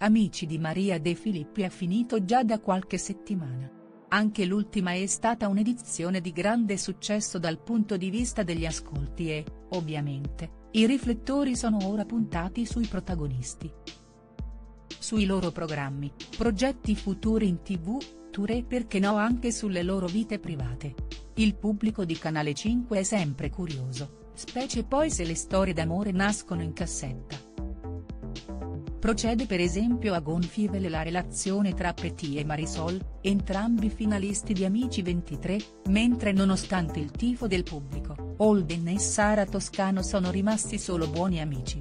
Amici di Maria De Filippi è finito già da qualche settimana. Anche l'ultima è stata un'edizione di grande successo dal punto di vista degli ascolti e, ovviamente, i riflettori sono ora puntati sui protagonisti. Sui loro programmi, progetti futuri in tv, tour e perché no anche sulle loro vite private. Il pubblico di Canale 5 è sempre curioso, specie poi se le storie d'amore nascono in cassetta. Procede per esempio a gonfie la relazione tra Petit e Marisol, entrambi finalisti di Amici 23, mentre nonostante il tifo del pubblico, Holden e Sara Toscano sono rimasti solo buoni amici.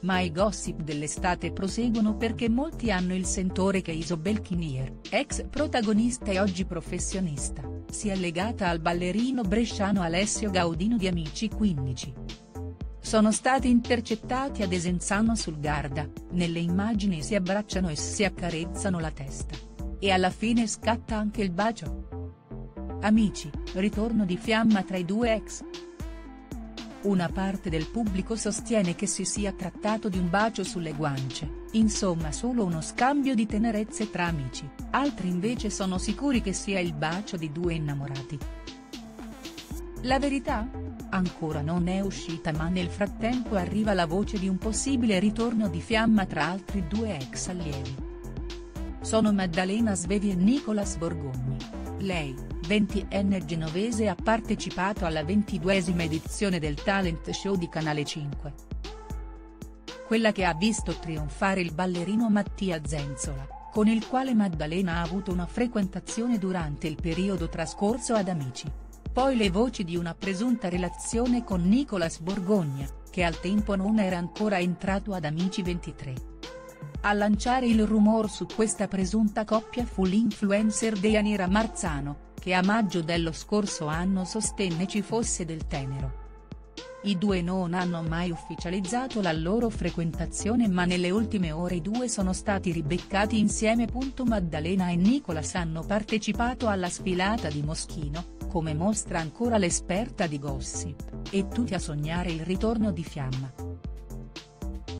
Ma i gossip dell'estate proseguono perché molti hanno il sentore che Isobel Kinier, ex protagonista e oggi professionista, sia legata al ballerino bresciano Alessio Gaudino di Amici 15 sono stati intercettati ad Esenzano sul Garda, nelle immagini si abbracciano e si accarezzano la testa. E alla fine scatta anche il bacio. Amici, ritorno di fiamma tra i due ex. Una parte del pubblico sostiene che si sia trattato di un bacio sulle guance, insomma solo uno scambio di tenerezze tra amici, altri invece sono sicuri che sia il bacio di due innamorati. La verità? Ancora non è uscita ma nel frattempo arriva la voce di un possibile ritorno di fiamma tra altri due ex allievi. Sono Maddalena Svevi e Nicolas Borgogni. Lei, 20enne genovese ha partecipato alla ventiduesima edizione del talent show di Canale 5. Quella che ha visto trionfare il ballerino Mattia Zenzola, con il quale Maddalena ha avuto una frequentazione durante il periodo trascorso ad Amici poi le voci di una presunta relazione con Nicolas Borgogna, che al tempo non era ancora entrato ad Amici 23. A lanciare il rumor su questa presunta coppia fu l'influencer Deianira Marzano, che a maggio dello scorso anno sostenne ci fosse del tenero. I due non hanno mai ufficializzato la loro frequentazione ma nelle ultime ore i due sono stati ribeccati insieme. Maddalena e Nicolas hanno partecipato alla sfilata di Moschino, come mostra ancora l'esperta di gossip, e tutti a sognare il ritorno di Fiamma.